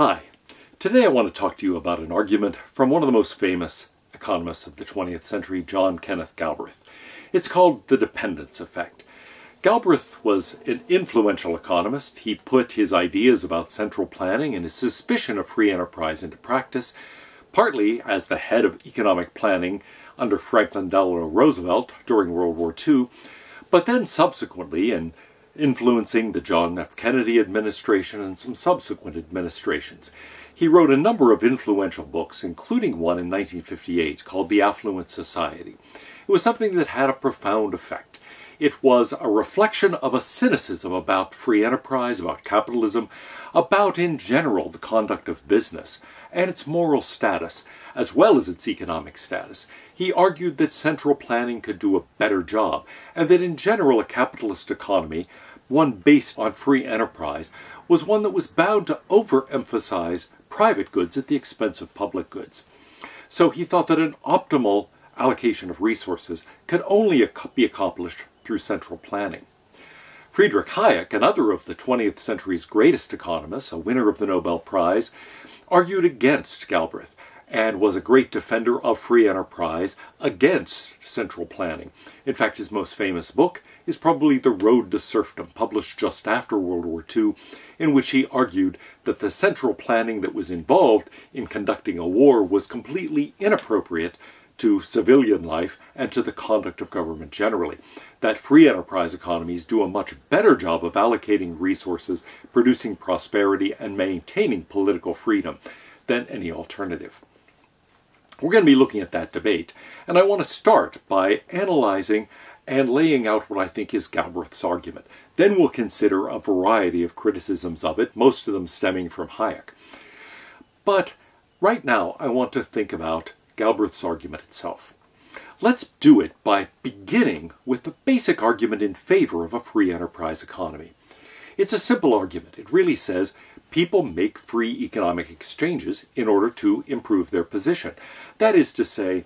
Hi. Today I want to talk to you about an argument from one of the most famous economists of the 20th century, John Kenneth Galbraith. It's called the dependence effect. Galbraith was an influential economist. He put his ideas about central planning and his suspicion of free enterprise into practice, partly as the head of economic planning under Franklin Delano Roosevelt during World War II, but then subsequently in influencing the John F. Kennedy administration and some subsequent administrations. He wrote a number of influential books, including one in 1958 called The Affluent Society. It was something that had a profound effect. It was a reflection of a cynicism about free enterprise, about capitalism, about in general the conduct of business and its moral status, as well as its economic status. He argued that central planning could do a better job, and that in general a capitalist economy, one based on free enterprise, was one that was bound to overemphasize private goods at the expense of public goods. So he thought that an optimal allocation of resources could only be accomplished through central planning. Friedrich Hayek, another of the 20th century's greatest economists, a winner of the Nobel Prize, argued against Galbraith and was a great defender of free enterprise against central planning. In fact, his most famous book is probably The Road to Serfdom, published just after World War II, in which he argued that the central planning that was involved in conducting a war was completely inappropriate to civilian life and to the conduct of government generally. That free enterprise economies do a much better job of allocating resources, producing prosperity, and maintaining political freedom than any alternative. We're going to be looking at that debate, and I want to start by analyzing and laying out what I think is Galbraith's argument. Then we'll consider a variety of criticisms of it, most of them stemming from Hayek. But right now, I want to think about Galbraith's argument itself. Let's do it by beginning with the basic argument in favor of a free enterprise economy. It's a simple argument. It really says people make free economic exchanges in order to improve their position. That is to say,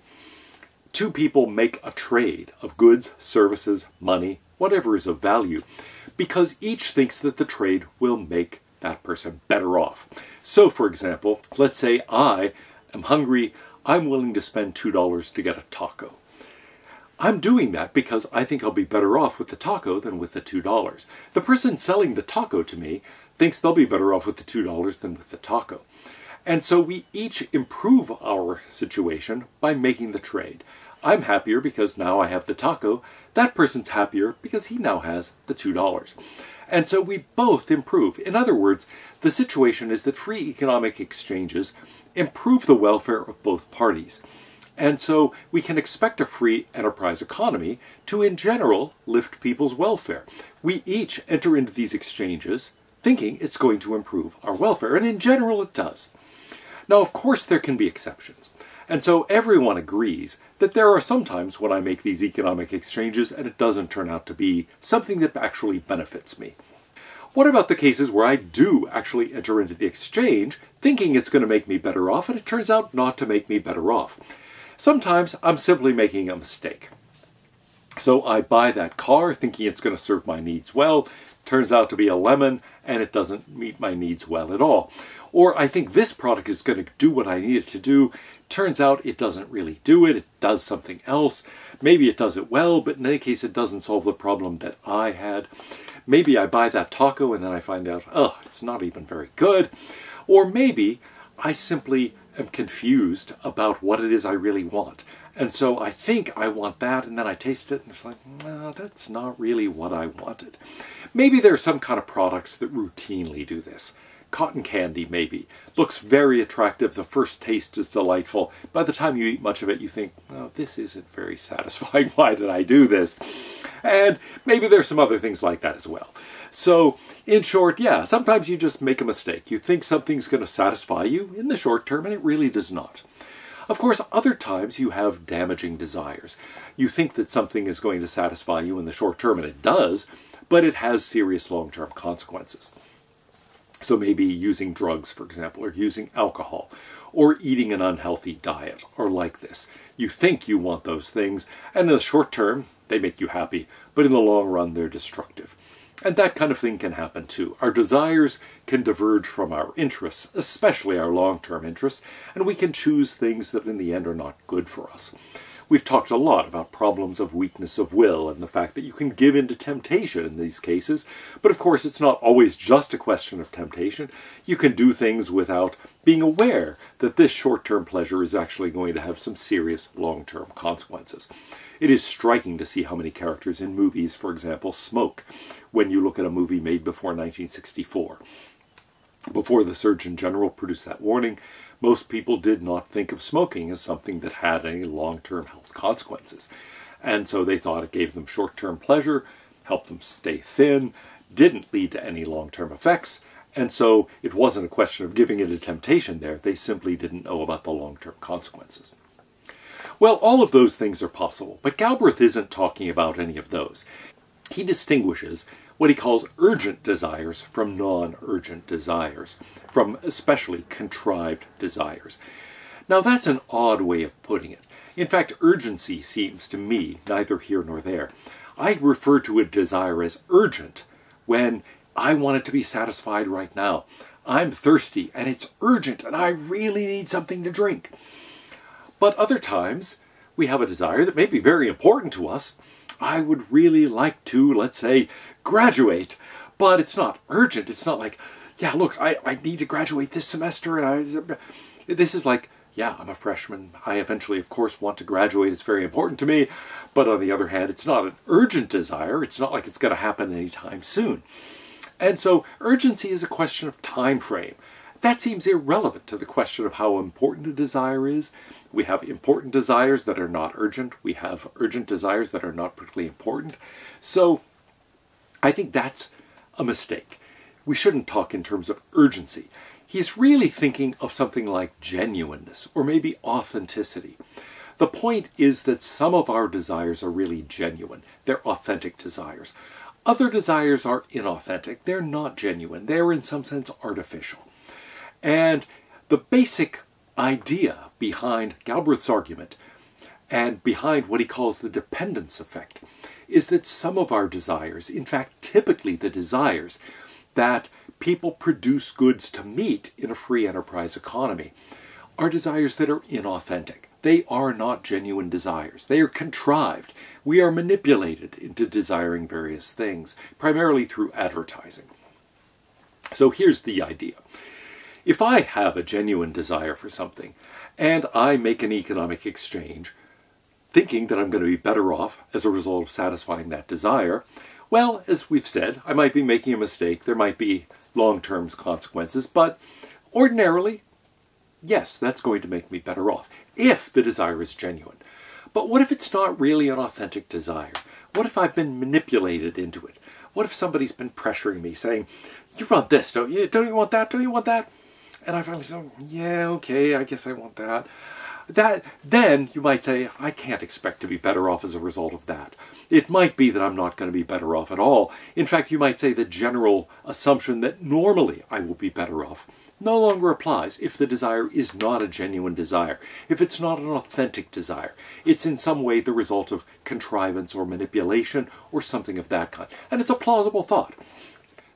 two people make a trade of goods, services, money, whatever is of value, because each thinks that the trade will make that person better off. So, for example, let's say I am hungry, I'm willing to spend $2 to get a taco. I'm doing that because I think I'll be better off with the taco than with the $2. The person selling the taco to me thinks they'll be better off with the $2 than with the taco. And so we each improve our situation by making the trade. I'm happier because now I have the taco. That person's happier because he now has the $2. And so we both improve. In other words, the situation is that free economic exchanges improve the welfare of both parties. And so we can expect a free enterprise economy to, in general, lift people's welfare. We each enter into these exchanges thinking it's going to improve our welfare, and in general it does. Now, of course, there can be exceptions. And so everyone agrees that there are some times when I make these economic exchanges and it doesn't turn out to be something that actually benefits me. What about the cases where I do actually enter into the exchange thinking it's going to make me better off and it turns out not to make me better off? Sometimes I'm simply making a mistake. So I buy that car thinking it's going to serve my needs well, turns out to be a lemon and it doesn't meet my needs well at all. Or I think this product is going to do what I need it to do, Turns out it doesn't really do it, it does something else. Maybe it does it well, but in any case it doesn't solve the problem that I had. Maybe I buy that taco and then I find out, oh, it's not even very good. Or maybe I simply am confused about what it is I really want. And so I think I want that, and then I taste it, and it's like, no, that's not really what I wanted. Maybe there are some kind of products that routinely do this cotton candy maybe. Looks very attractive. The first taste is delightful. By the time you eat much of it, you think, oh, this isn't very satisfying. Why did I do this? And maybe there's some other things like that as well. So, in short, yeah, sometimes you just make a mistake. You think something's going to satisfy you in the short term, and it really does not. Of course, other times you have damaging desires. You think that something is going to satisfy you in the short term, and it does, but it has serious long-term consequences. So maybe using drugs, for example, or using alcohol, or eating an unhealthy diet, or like this. You think you want those things, and in the short term, they make you happy, but in the long run, they're destructive. And that kind of thing can happen too. Our desires can diverge from our interests, especially our long-term interests, and we can choose things that in the end are not good for us. We've talked a lot about problems of weakness of will and the fact that you can give in to temptation in these cases, but of course it's not always just a question of temptation. You can do things without being aware that this short-term pleasure is actually going to have some serious long-term consequences. It is striking to see how many characters in movies, for example, smoke when you look at a movie made before 1964. Before the Surgeon General produced that warning, most people did not think of smoking as something that had any long-term health consequences. And so they thought it gave them short-term pleasure, helped them stay thin, didn't lead to any long-term effects, and so it wasn't a question of giving it a temptation there, they simply didn't know about the long-term consequences. Well, all of those things are possible, but Galbraith isn't talking about any of those. He distinguishes what he calls urgent desires from non-urgent desires, from especially contrived desires. Now that's an odd way of putting it. In fact, urgency seems to me neither here nor there. I refer to a desire as urgent when I want it to be satisfied right now. I'm thirsty and it's urgent and I really need something to drink. But other times, we have a desire that may be very important to us. I would really like to, let's say, graduate, but it's not urgent. It's not like, yeah, look, I, I need to graduate this semester, and I, this is like, yeah, I'm a freshman. I eventually, of course, want to graduate. It's very important to me. But on the other hand, it's not an urgent desire. It's not like it's going to happen anytime soon. And so urgency is a question of time frame. That seems irrelevant to the question of how important a desire is. We have important desires that are not urgent. We have urgent desires that are not particularly important. So I think that's a mistake. We shouldn't talk in terms of urgency. He's really thinking of something like genuineness or maybe authenticity. The point is that some of our desires are really genuine. They're authentic desires. Other desires are inauthentic. They're not genuine. They're in some sense artificial. And the basic idea behind Galbraith's argument and behind what he calls the dependence effect is that some of our desires, in fact typically the desires that people produce goods to meet in a free enterprise economy, are desires that are inauthentic. They are not genuine desires. They are contrived. We are manipulated into desiring various things, primarily through advertising. So here's the idea. If I have a genuine desire for something and I make an economic exchange thinking that I'm going to be better off as a result of satisfying that desire, well, as we've said, I might be making a mistake. There might be long-term consequences, but ordinarily, yes, that's going to make me better off if the desire is genuine. But what if it's not really an authentic desire? What if I've been manipulated into it? What if somebody's been pressuring me saying, you want this, don't you? Don't you want that? Don't you want that? And I finally said, yeah, okay, I guess I want that. That Then you might say, I can't expect to be better off as a result of that. It might be that I'm not going to be better off at all. In fact, you might say the general assumption that normally I will be better off no longer applies if the desire is not a genuine desire, if it's not an authentic desire. It's in some way the result of contrivance or manipulation or something of that kind. And it's a plausible thought.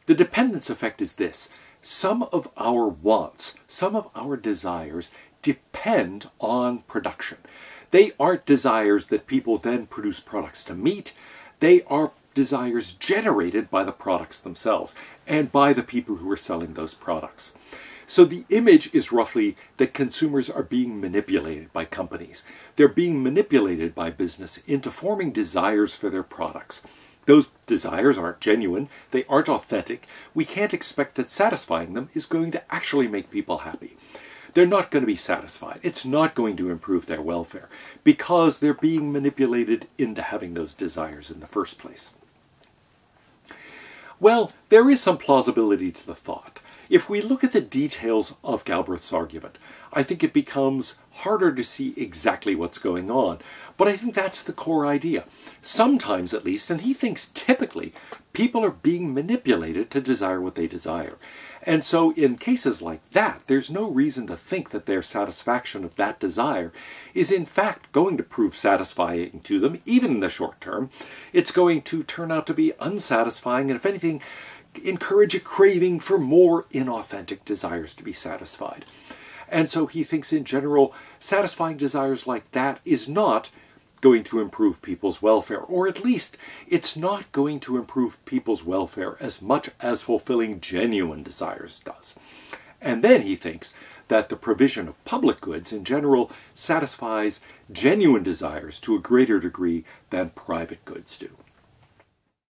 The dependence effect is this. Some of our wants, some of our desires depend on production. They aren't desires that people then produce products to meet. They are desires generated by the products themselves and by the people who are selling those products. So the image is roughly that consumers are being manipulated by companies. They're being manipulated by business into forming desires for their products. Those desires aren't genuine, they aren't authentic. We can't expect that satisfying them is going to actually make people happy. They're not going to be satisfied. It's not going to improve their welfare because they're being manipulated into having those desires in the first place. Well, there is some plausibility to the thought. If we look at the details of Galbraith's argument, I think it becomes harder to see exactly what's going on. But I think that's the core idea. Sometimes, at least, and he thinks typically, people are being manipulated to desire what they desire. And so in cases like that, there's no reason to think that their satisfaction of that desire is in fact going to prove satisfying to them, even in the short term. It's going to turn out to be unsatisfying, and if anything, encourage a craving for more inauthentic desires to be satisfied. And so he thinks in general, satisfying desires like that is not going to improve people's welfare, or at least it's not going to improve people's welfare as much as fulfilling genuine desires does. And then he thinks that the provision of public goods in general satisfies genuine desires to a greater degree than private goods do.